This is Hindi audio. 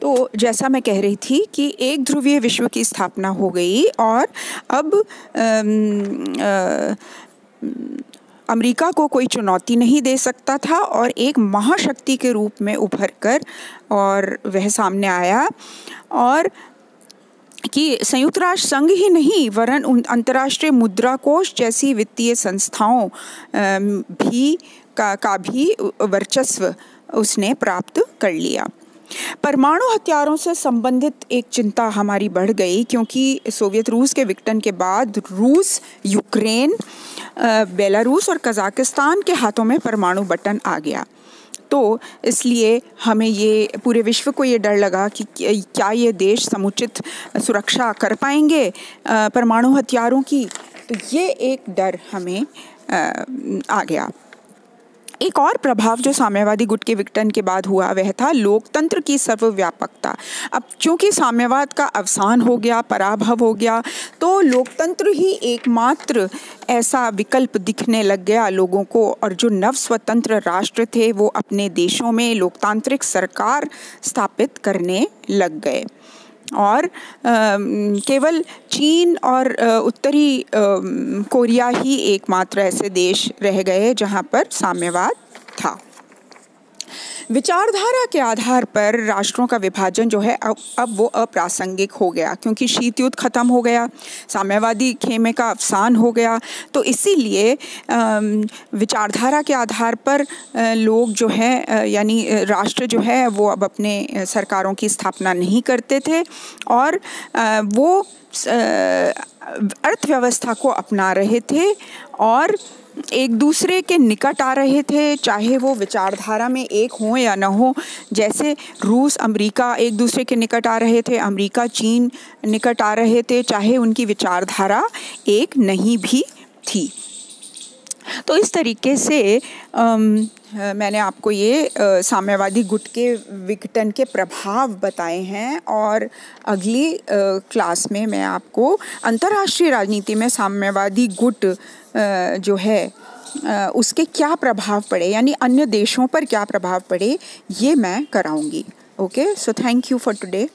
तो जैसा मैं कह रही थी कि एक ध्रुवीय विश्व की स्थापना हो गई और अब अमेरिका को कोई चुनौती नहीं दे सकता था और एक महाशक्ति के रूप में उभर कर और वह सामने आया और कि संयुक्त राष्ट्र संघ ही नहीं वरन अंतर्राष्ट्रीय मुद्रा कोष जैसी वित्तीय संस्थाओं भी का, का भी वर्चस्व उसने प्राप्त कर लिया। परमाणु हथियारों से संबंधित एक चिंता हमारी बढ़ गई, क्योंकि सोवियत रूस के विघटन के बाद रूस, यूक्रेन बेलारूस और कजाकिस्तान के हाथों में परमाणु बटन आ गया। तो इसलिए हमें ये पूरे विश्व को ये डर लगा कि क्या ये देश समुचित सुरक्षा कर पाएँगे परमाणु हथियारों की? तो ये एक डर हमें आ गया। एक और प्रभाव जो साम्यवादी गुट के विघटन के बाद हुआ, वह था लोकतंत्र की सर्वव्यापकता। अब चूँकि साम्यवाद का अवसान हो गया, पराभव हो गया तो लोकतंत्र ही एकमात्र ऐसा विकल्प दिखने लग गया लोगों को, और जो नव स्वतंत्र राष्ट्र थे, वो अपने देशों में लोकतांत्रिक सरकार स्थापित करने लग गए। और केवल चीन और उत्तरी कोरिया ही एकमात्र ऐसे देश रह गए जहाँ पर साम्यवाद था। विचारधारा के आधार पर राष्ट्रों का विभाजन जो है, अब अब वो अप्रासंगिक हो गया, क्योंकि शीत युद्ध खत्म हो गया, साम्यवादी खेमे का अवसान हो गया। तो इसीलिए विचारधारा के आधार पर लोग जो है यानी राष्ट्र जो है, वो अब अपने सरकारों की स्थापना नहीं करते थे और वो अर्थव्यवस्था को अपना रहे थे और एक दूसरे के निकट आ रहे थे, चाहे वो विचारधारा में एक हो या ना हो। जैसे रूस, अमेरिका एक दूसरे के निकट आ रहे थे, अमेरिका, चीन निकट आ रहे थे, चाहे उनकी विचारधारा एक नहीं भी थी। तो इस तरीके से आम, मैंने आपको ये साम्यवादी गुट के विघटन के प्रभाव बताए हैं और अगली क्लास में मैं आपको अंतर्राष्ट्रीय राजनीति में साम्यवादी गुट जो है उसके क्या प्रभाव पड़े यानी अन्य देशों पर क्या प्रभाव पड़े ये मैं कराऊँगी। Okay? So thank you for today